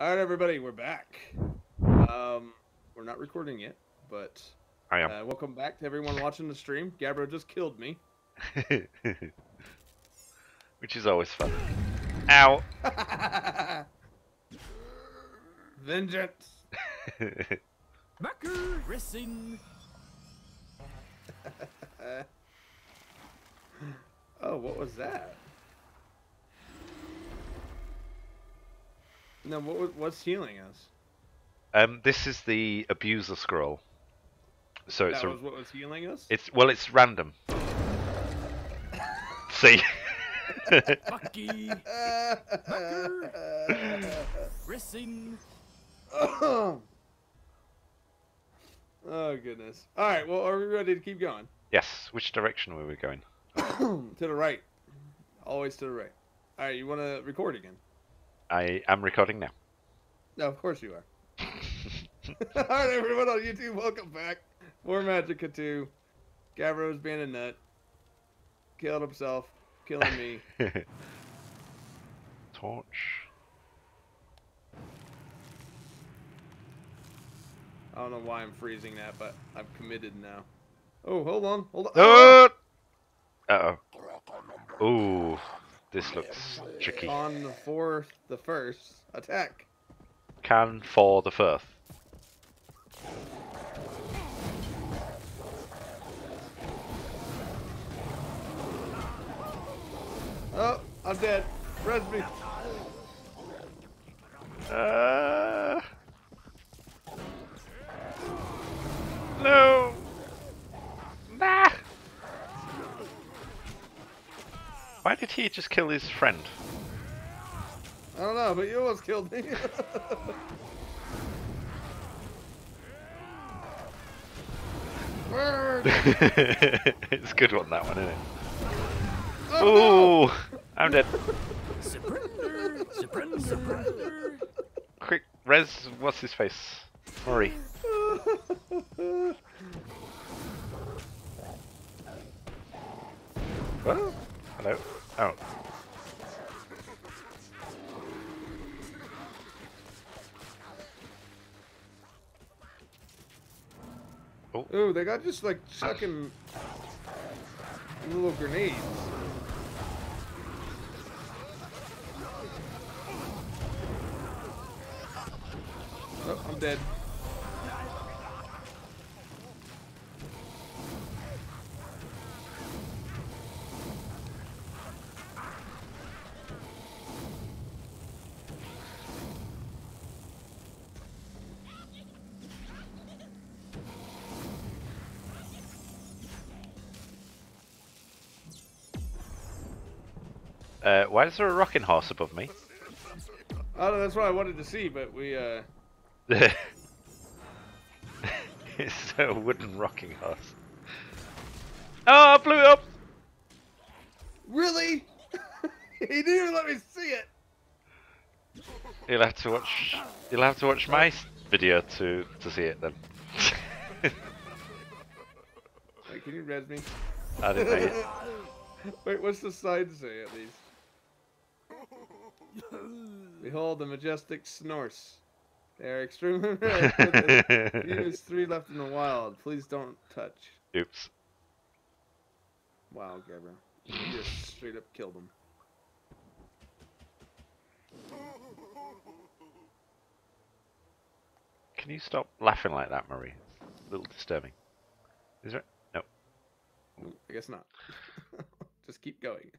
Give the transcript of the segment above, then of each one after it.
All right, everybody, we're back. Um, we're not recording yet, but I am. uh, welcome back to everyone watching the stream. Gabbro just killed me. Which is always fun. Ow! Vengeance. Racing. oh, what was that? No, what was, what's healing us? um, this is the abuser scroll. So it's that a, was what was healing us. it's well, it's random. See. Bucky Racing. oh goodness! All right, well, are we ready to keep going? yes. Which direction were we going? to the right, always to the right. All right, you want to record again? I am recording now. No, of course you are. All right, everyone on YouTube, welcome back. More Magicka 2. Gabbro's being a nut. Killed himself. Killing me. Torch. I don't know why I'm freezing that, but I'm committed now. Oh, hold on. Hold on. Oh! Uh oh. Ooh, this looks tricky. On for the first attack. Can for the first. Oh, I'm dead. Res me. Uh... No. Nah. Why did he just kill his friend? I don't know, but you almost killed me. It's a good one, that one, isn't it? Oh, Ooh, I'm dead. Surrender. Surrender. Surrender. Quick, Res, what's his face? Murray. no. What? Hello? Oh. Ooh, they got just like chucking little grenades. Oh, I'm dead. Uh, why is there a rocking horse above me? Oh, that's what I wanted to see, but we, uh, it's a wooden rocking horse. Oh, I blew it up! really? he didn't even let me see it. You'll have to watch. You'll have to watch my video to to see it then. Wait, can you res me? I didn't. Wait, what's the sign say at least? Behold the majestic snorse. They are extremely rare. there's There's three left in the wild. Please don't touch. Oops. Wow, Gabriel. You just straight up killed him. Can you stop laughing like that, Marie? It's a little disturbing. Is there? No. I guess not. just keep going.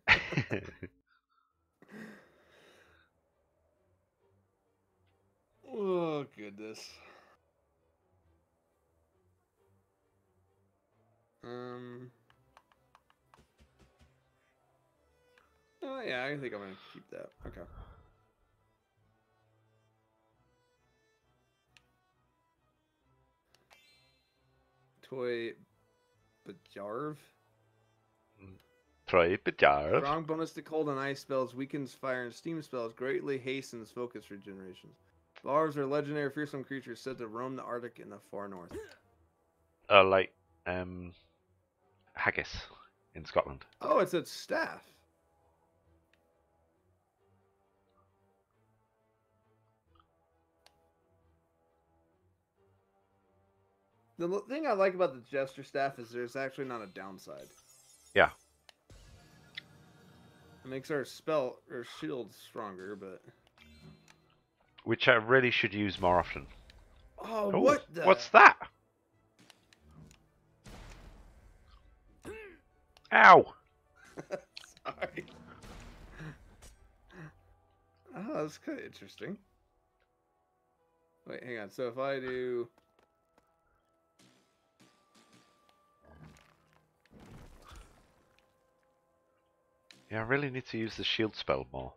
Oh, goodness. Um. Oh, yeah, I think I'm gonna keep that. Okay. Toy Bajarv? Try Bajar. Strong bonus to cold and ice spells, weakens fire and steam spells, greatly hastens focus regeneration. Larves are legendary, fearsome creatures said to roam the Arctic and the far north. Uh, like um, haggis in Scotland. Oh, it's a staff. The thing I like about the jester staff is there's actually not a downside. Yeah. It makes our spell or shield stronger, but. Which I really should use more often. oh, Oh, what the? What's that? Ow! Sorry. Oh, that's kind of interesting. Wait, hang on. So if I do. Yeah, I really need to use the shield spell more.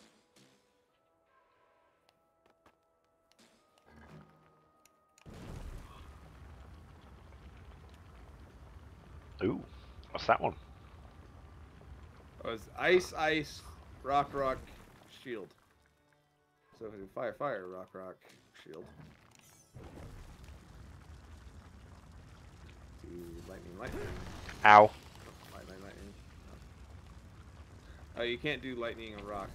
Ooh, what's that one? It was ice, ice, rock, rock, shield. So if I do fire, fire, rock, rock, shield. Do lightning, lightning, Ow. lightning, lightning. Oh, you can't do lightning and rock.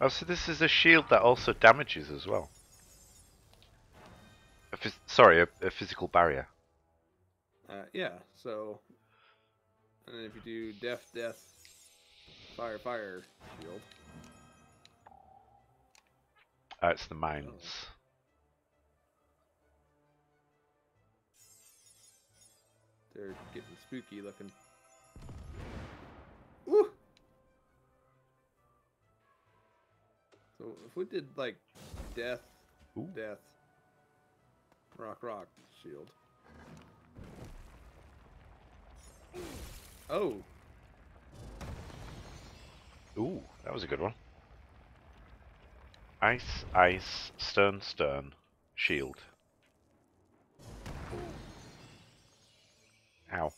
Oh, so this is a shield that also damages as well. A phys- sorry, a, a physical barrier. Uh, yeah, so. And then if you do death, death, fire, fire, shield. Uh, it's the mines. They're getting spooky looking. Ooh! So if we did like death, Ooh. death, rock, rock, shield. Oh, Ooh, that was a good one. Ice, ice, stern, stern, shield. Ow.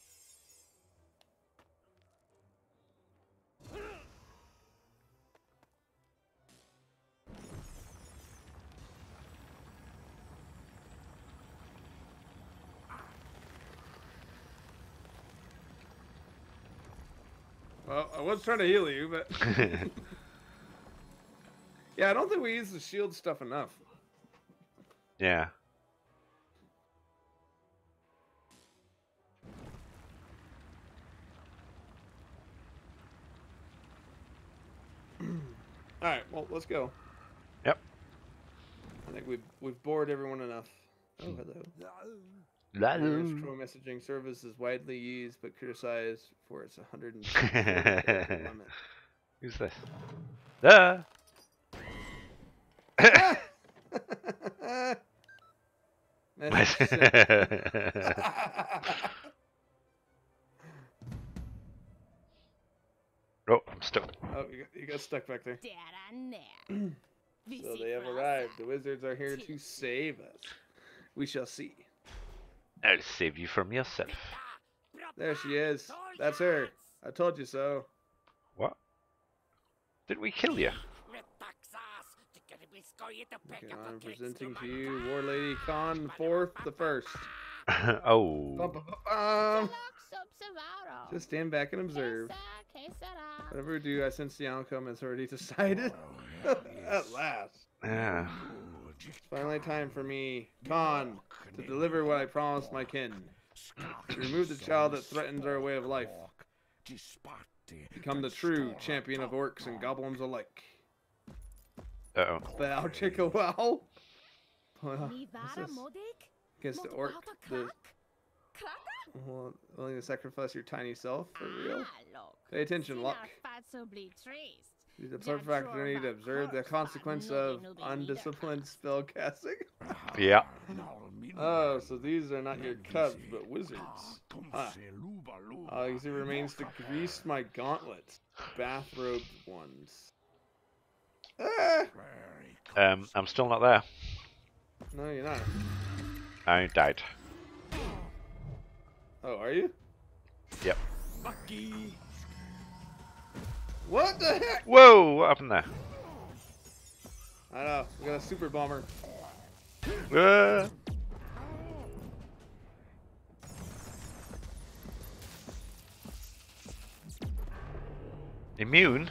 Well, I was trying to heal you, but yeah, I don't think we use the shield stuff enough. yeah. All right, well, let's go. Yep. I think we've we've bored everyone enough. Oh, hello. The Lalu. Astro messaging service is widely used but criticized for its 100 limit. Who's this? Ah! Message sent. oh, I'm stuck. oh, you got, you got stuck back there. Där and there. So they have arrived. The wizards are here to save us. We shall see. I'll save you from yourself. There she is. That's her. I told you so. What? Did we kill you? Okay, I'm presenting to you War Lady Khan Fourth the First. Oh. bum, bum, bum. Observaro. Just stand back and observe. Whatever we do, I sense the outcome has already decided. At last. Yeah. It's finally time for me, Khan, to deliver what I promised my kin. To remove the child that threatens our way of life. Become the true champion of orcs and goblins alike. Uh oh. Bow chicka wow. Well, Ni what's vara this? modig? Against the orc, bata the well, willing to sacrifice your tiny self for real. Ah. Pay attention, Sin Luck. Our fatso bli trist. Use perfect sure, opportunity to observe the consequence but of nobody knew undisciplined spell casting. Yeah. Oh, so these are not your cubs, but wizards. Ah. All easy remains to grease my gauntlets, bathrobed ones. Ah! Um, I'm still not there. No, you're not. I died. Oh, are you? Yep. Bucky. What the heck? Whoa! What happened there? I know. We got a super bomber. Uh, immune?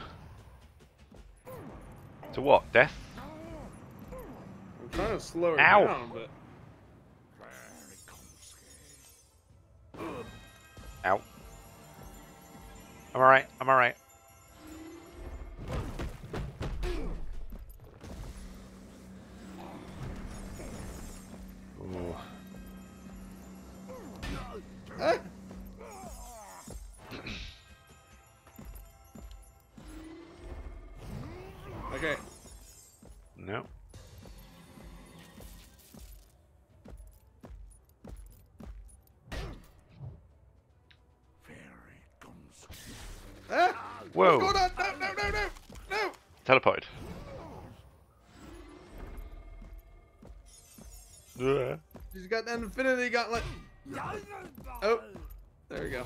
To what? Death? I'm trying to slow her Ow. down, but Ow. I'm alright, I'm alright. Ooh. Ah! Okay. No. Ah! Whoa. What's going on? No, no, no, no, no! Teleported. She's got an infinity gauntlet. Oh, there we go.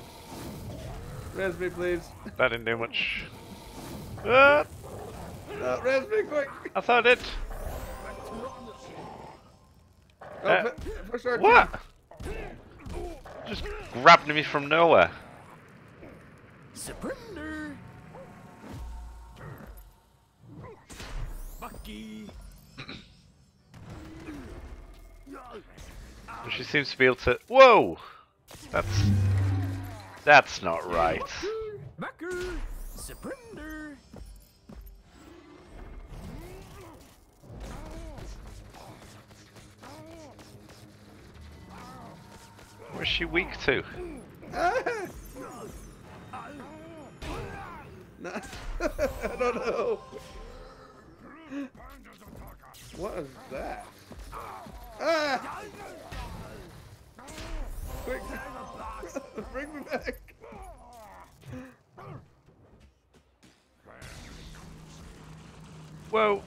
Res me, please. That didn't do much. Ah, No, res me quick. I thought it. Oh, Uh, push our What? Just grabbed me from nowhere. Surrender. Bucky. She seems to be able to. Whoa! That's. That's not right. Where's she weak to? I don't know. What is that? Ah! Quick! Bring me back! Whoa!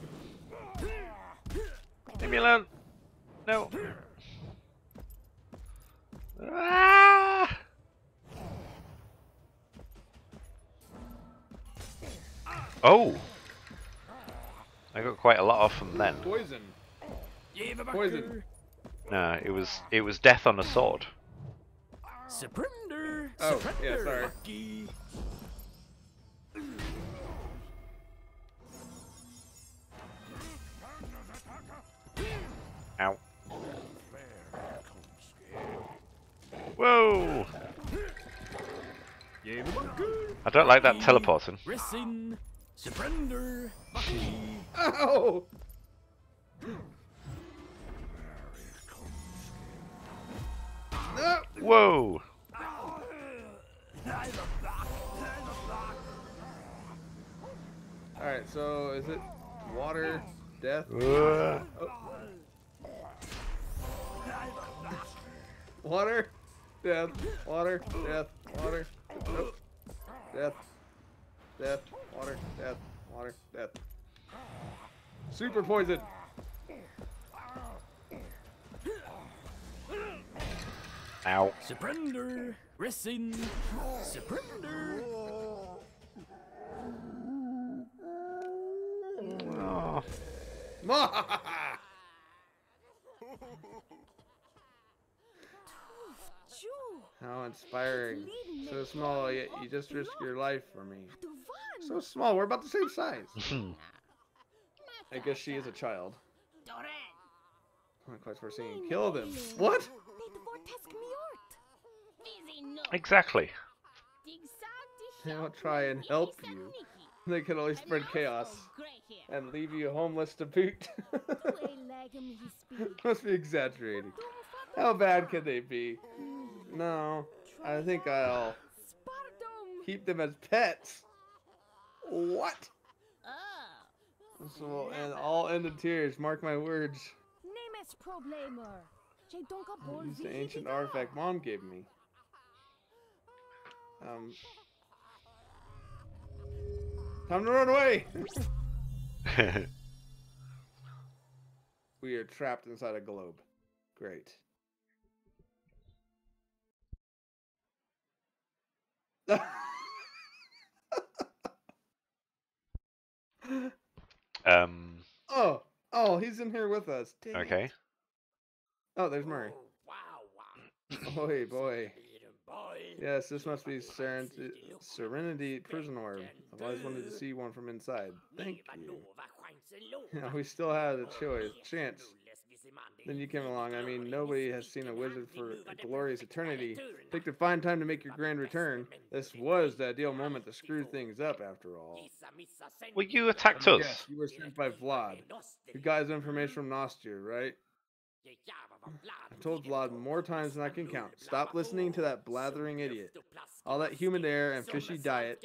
Leave me alone! No! Ah! Oh! I got quite a lot off from then. Poison. Poison. backer. No, it was it was death on a sword. Surrender. Oh, Surrender. yeah, sorry. Bucky. Ow. Whoa! Yeah, the backer. I don't like that teleporting. Racing. Surrender. Bucky. Ow! Whoa! Alright, so is it water, death? Uh, Water, death, water, death, water, nope. death, death, water, death, water, death. Super poison. Ow. Surrender. Racing. Surrender. Oh. How inspiring. So small, yet you just risk your life for me. So small, we're about the same size. I guess she is a child. Doran. Not quite foreseeing. Kill them. What? Busy no. exactly. Dig sound They'll try and help you. They can only spread chaos and leave you homeless to boot. Must be exaggerating. How bad can they be? No, I think I'll keep them as pets. What? Oh. This will end all end in tears. Mark my words. Nemes problemer. J'ai donc a bol Use the ancient artifact mom gave me. Um. Time to run away! We are trapped inside a globe. Great. um. oh, oh, he's in here with us. Dang it. Okay. Oh, there's Murray. Wow, wow. Boy, boy. Little boy. Yes, this must be Serenity, Serenity Prison Orb. I've always wanted to see one from inside. Thank you. You know, we still had a choice, chance. Then you came along. I mean, nobody has seen a wizard for a glorious eternity. Take the fine time to make your grand return. This was the ideal moment to screw things up, after all. Well, you attacked us. Yes, us. you were sent by Vlad. You got his information from Nostir, right? I told Vlad more times than I can count. Stop listening to that blathering idiot. All that humid air and fishy diet,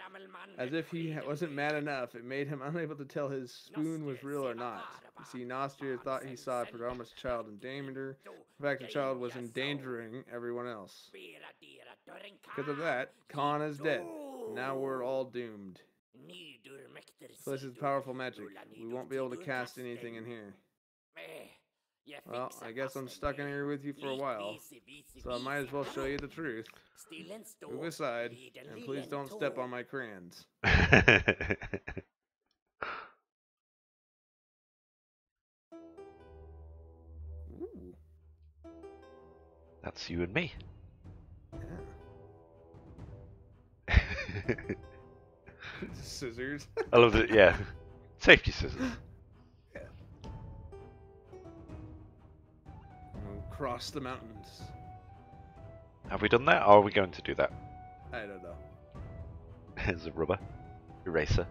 as if he wasn't mad enough, it made him unable to tell his spoon was real or not. You see, Nostir thought he saw a Perdomus child in danger. In fact, the child was endangering everyone else. Because of that, Khan is dead. Now we're all doomed. So this is powerful magic. We won't be able to cast anything in here. Eh, Well, I guess I'm stuck in here with you for a while, so I might as well show you the truth. Move aside, and please don't step on my crayons. That's you and me. yeah. Scissors. I love it. Yeah, safety scissors. Cross the mountains. Have we done that, or are we going to do that? I don't know. There's a rubber eraser.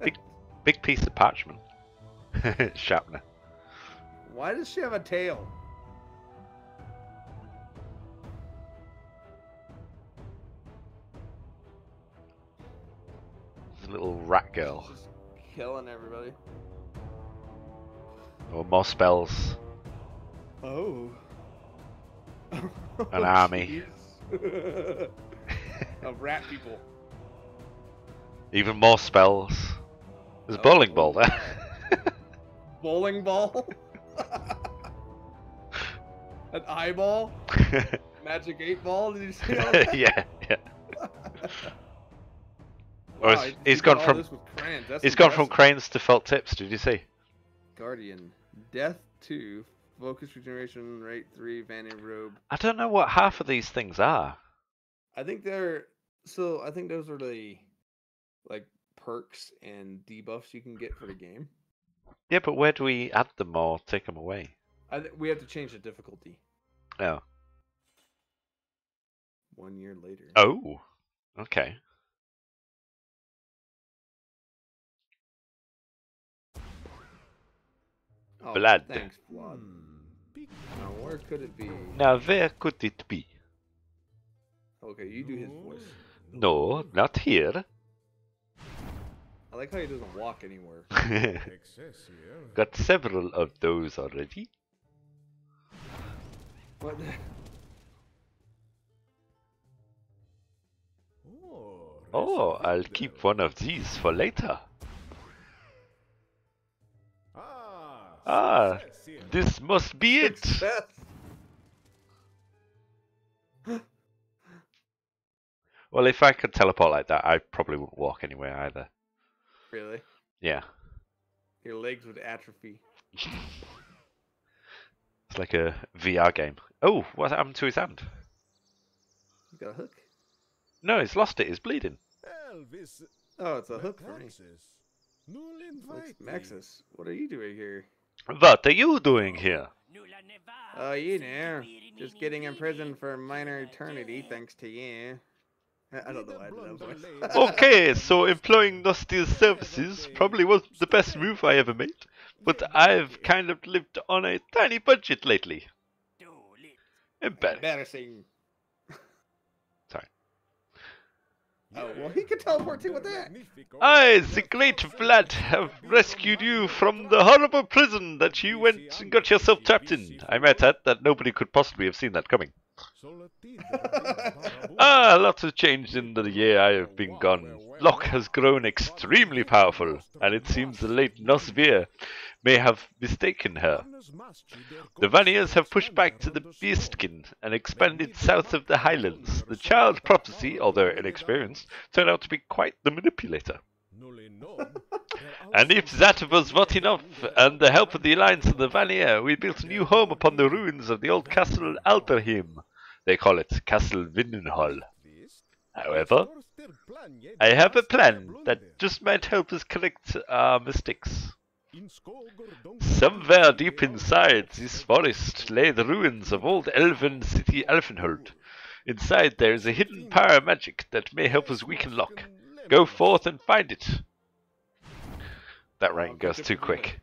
Big, big piece of parchment. Sharpener. Why does she have a tail? There's a little rat girl. She's just killing everybody. Or more spells. Oh. An oh, army. of rat people. Even more spells. There's a Oh, bowling ball oh. there. Bowling ball? An eyeball? Magic eight ball? Did you see all that? yeah, yeah. Or Wow, oh, it's- he- he's he gone from- this with crayons. That's He's gone from cranes to felt tips, did you see? Guardian. Death 2. Focus regeneration rate 3. Vanity robe. I don't know what half of these things are. I think they're. So I think those are the. Like perks and debuffs you can get for the game. Yeah, but where do we add them or take them away? I th- we have to change the difficulty Oh. one year later. Oh. Okay. Oh, blood. Thanks, blood. Now where could it be? Now where could it be? Okay, you do his voice. No, not here. I like how he doesn't walk anywhere. Got several of those already. What? the- Oh, oh I'll keep one of these for later. Ah, this must be it. Well, if I could teleport like that, I probably wouldn't walk anywhere either. Really? Yeah, Your legs would atrophy. it's like a VR game. Oh, what happened to his hand? You got a hook? No, he's lost it. He's bleeding. Elvis. Oh, it's a hook for me. Maxis. What are you doing here? What are you doing here? Oh, you know, just getting imprisoned for a minor eternity thanks to you. I don't know why I did that voice. Okay, so employing Nosti's services probably wasn't the best move I ever made, but I've kind of lived on a tiny budget lately. Embarrassing. Embarrassing. Sorry. Oh, well, he could teleport too with that. I, the great Vlad, have rescued you from the horrible prison that you went and got yourself trapped in. I might add that nobody could possibly have seen that coming. Ah, lots has changed in the year I have been gone. Locke has grown extremely powerful, and it seems the late Nosvir may have mistaken her. The Vanniers have pushed back to the Beastkin and expanded south of the Highlands. The child prophecy, although inexperienced, turned out to be quite the manipulator. And if that was not enough, and the help of the Alliance and the Vannier, we built a new home upon the ruins of the old castle Aldrheim. They call it Castle Vindenhall. However, I have a plan that just might help us correct our mistakes. Somewhere deep inside this forest lay the ruins of old elven city Elfenhold. Inside there is a hidden power of magic that may help us weaken Locke. Go forth and find it. That rain goes too quick.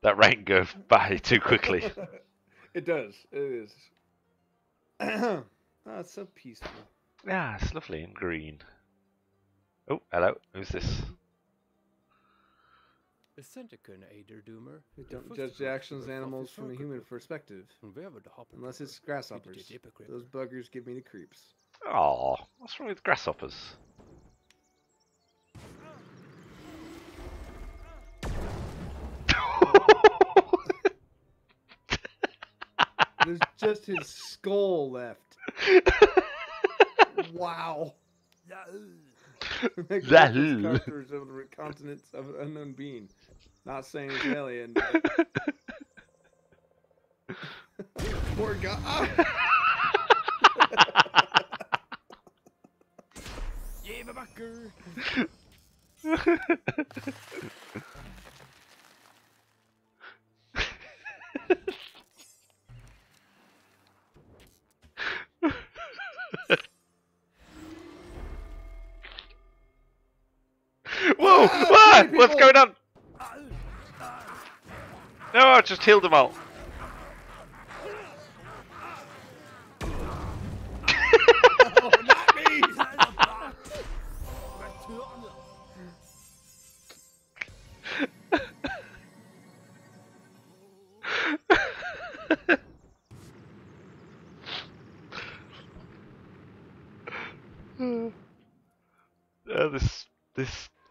That rain goes by too quickly. it does. It is. oh, it's so peaceful. Yeah, it's lovely and green. Oh, hello. Who's this? The Centicon Aider Doomer. We don't judge the actions of animals from a human perspective, unless it's grasshoppers. Those buggers give me the creeps. Oh, what's wrong with grasshoppers? There's just his skull left. wow. Yahoo. characters of the continents of an unknown being. Not saying it's alien. Poor guy. Jävla backer! What's going on? No, I just healed them all.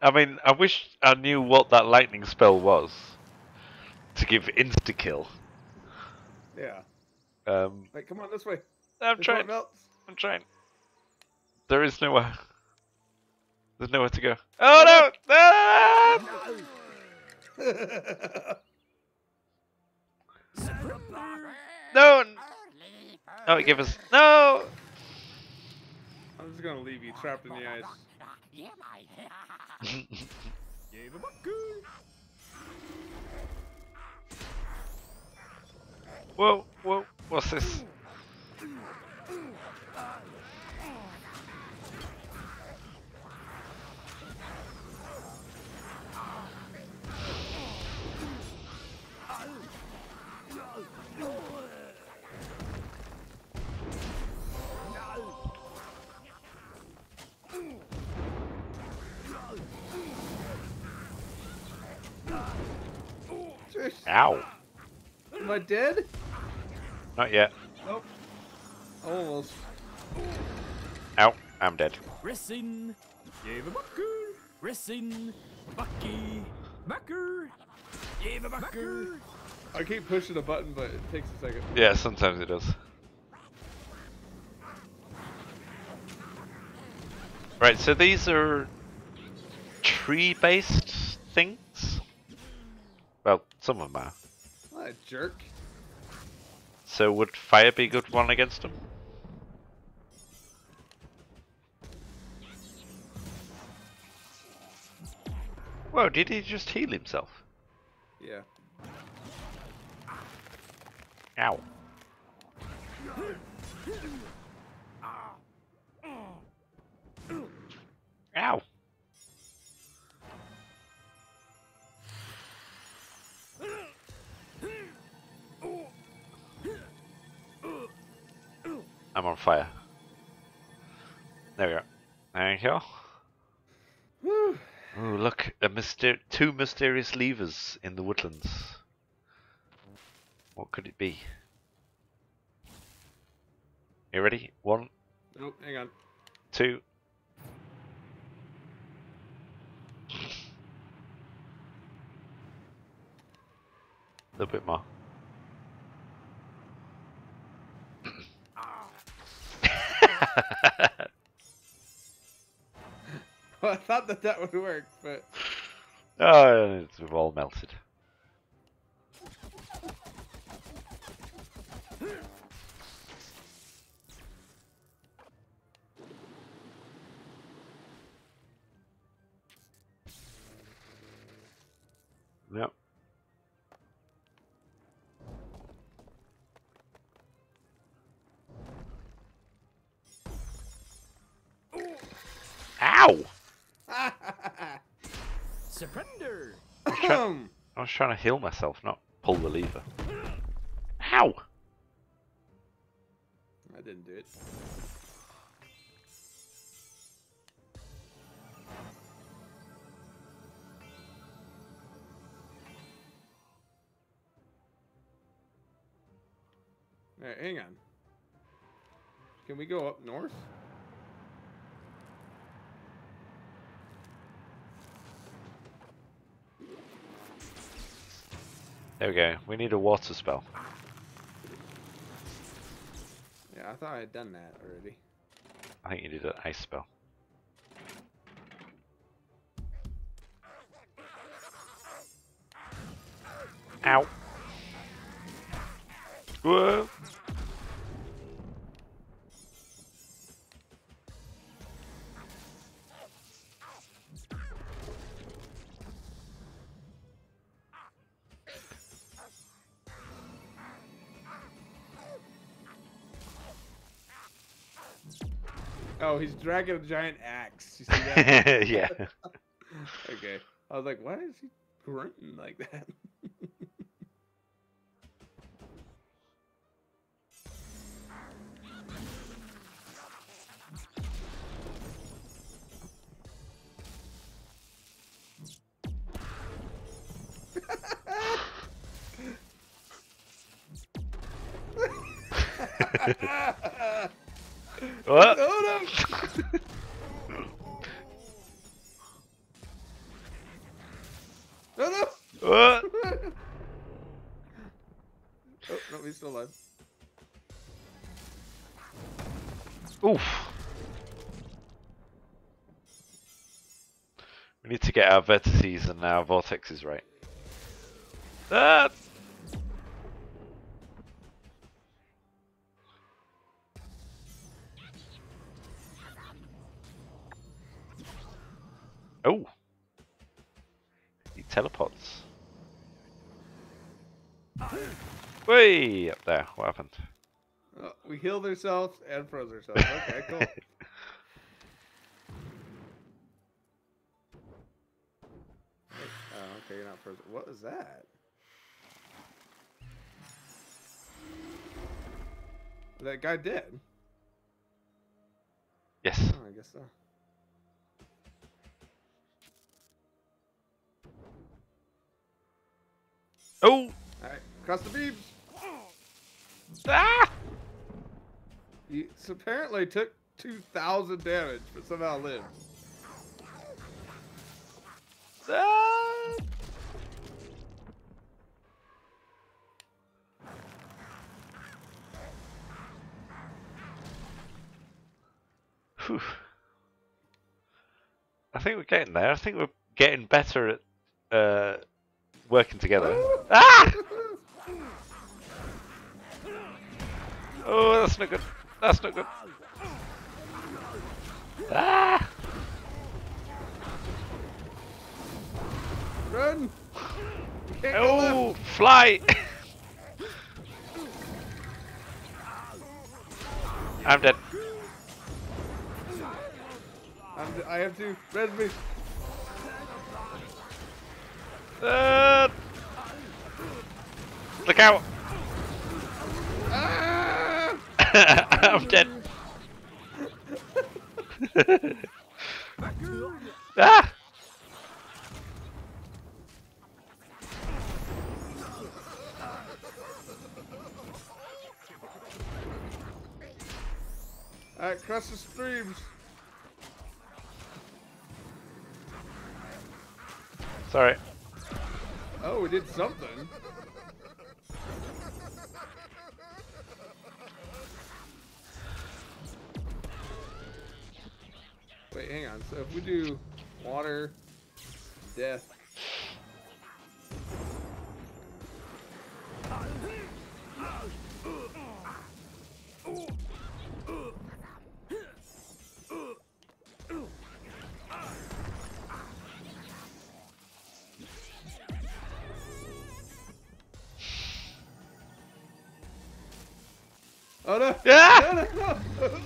I mean, I wish I knew what that lightning spell was to give insta kill. Yeah. Um, Wait, come on this way. I'm Before trying. melts. I'm trying. There is nowhere. There's nowhere to go. Oh no! Ah! No! Oh, it gave us no. I'm just gonna leave you trapped in the ice. Jävla backer! Whoa, whoa! What's this? Ow! Am I dead? Not yet. Nope. Almost. Ow! I'm dead. Racing! Jävla backer! Racing! Bucky! Backer! Jävla backer! I keep pushing the button, but it takes a second. Yeah, sometimes it does. Right, so these are tree-based things. Some of them are. What a jerk. So would fire be a good one against them? Whoa, did he just heal himself? Yeah. Ow. Ow. I'm on fire. There we go. There you go. Whew. Ooh, look, a myster- two mysterious levers in the woodlands. What could it be? You ready? One, Nope, hang on. two. A little bit more. I thought that that would work, but oh, it's all melted. Surrender. Ahem. I was trying to heal myself, not pull the lever. How? I didn't do it. Hang on. Can we go up north? There we go. We need a water spell. Yeah, I thought I had done that already. I think you did an ice spell. Ow. Whoa. Oh, he's dragging a giant axe. You see that? yeah. okay. I was like, why is he grunting like that? What? Oh no! No, no! What? oh, no, he's still alive. Oof. We need to get our vertices and our vortexes right. Ah! Oh! He teleports. Way up there. What happened? Oh, we healed ourselves and froze ourselves. Okay, cool. Oh, okay, you're not frozen. What was that? That guy did. yes. Oh, I guess so. Oh! Alright, cross the beams! Ah! He apparently took 2,000 damage, but somehow lived. Ah! Whew. I think we're getting there. I think we're getting better at uh, working together. ah! Oh, that's not good. That's not good. Ah! Run! You can't go left. Oh, fly! I'm dead. I'm, d- I have to. Res me. Uh, look out! Ah! I'm dead. ah! Alright, cross the streams. Sorry. Oh, we did something. Wait, hang on. So if we do water, death. Oh! Ah! No!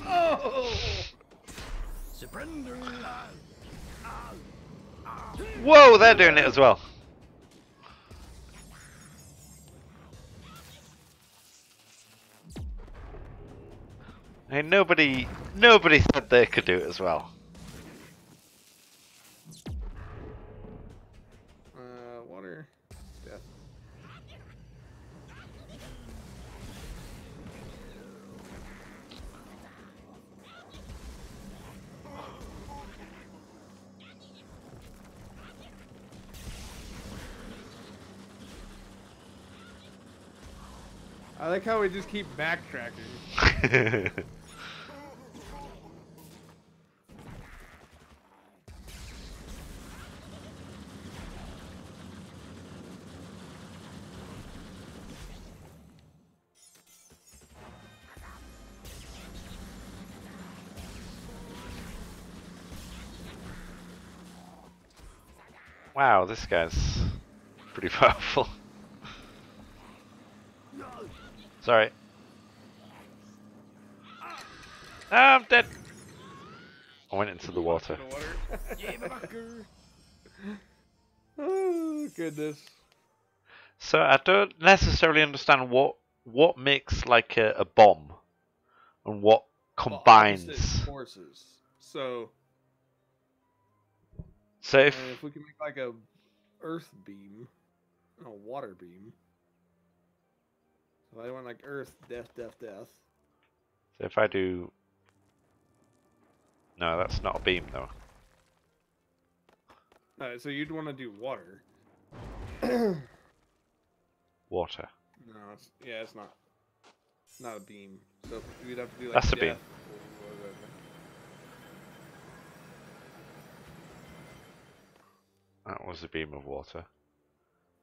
Oh! Surrender. Whoa, they're doing it as well. Hey, nobody, nobody said they could do it as well. I like how we just keep backtracking. wow, this guy's pretty powerful. Sorry. Ah, I'm dead. I went into the water. The water. Jeverbakker. oh goodness. So I don't necessarily understand what what makes like a, a bomb and what combines. opposite forces. So so if uh, if we can make like a earth beam, and a water beam. So I want like earth, death, death, death. so if I do No, that's not a beam though. Alright, so you'd want to do water. Water. No, it's yeah, it's not. It's not a beam. So you'd have to do like That's a beam. death or whatever. That was a beam of water.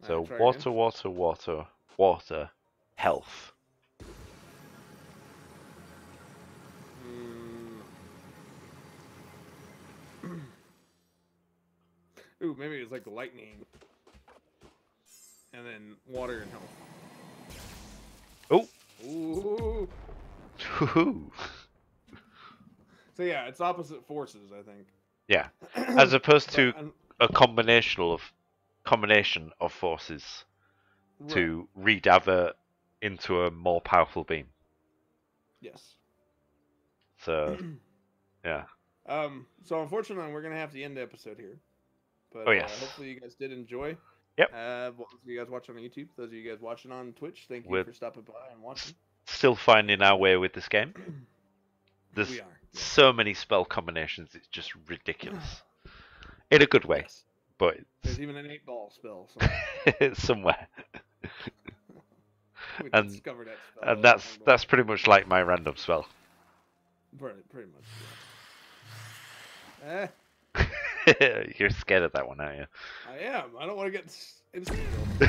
So try water, again. water, water, water, health. Mm. Ooh, maybe it's like lightning. And then water and health. Oh, Ooh. Woohoo. So yeah, it's opposite forces, I think. yeah. As opposed to a combination of combination of forces right, to redivert into a more powerful beam. Yes. So yeah. Um. So unfortunately, we're gonna have to end the episode here. But Oh, uh, hopefully you guys did enjoy. Yep. Uh, well, those of you guys watching on YouTube, those of you guys watching on Twitch, thank you We're- for stopping by and watching. Still finding our way with this game. There's we are. yes. so many spell combinations, it's just ridiculous. In a good way, Yes. but There's even an eight ball spell. So somewhere. And- discovered that spell. And that's that's pretty much like my random spell. pretty, pretty much. Yeah. Eh, You're scared of that one, aren't you? I am. I don't want to get kill.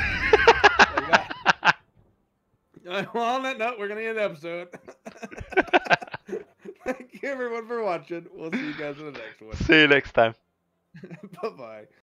well, on that note, we're gonna end the episode. Thank you everyone for watching. We'll see you guys in the next one. See you next time. bye bye.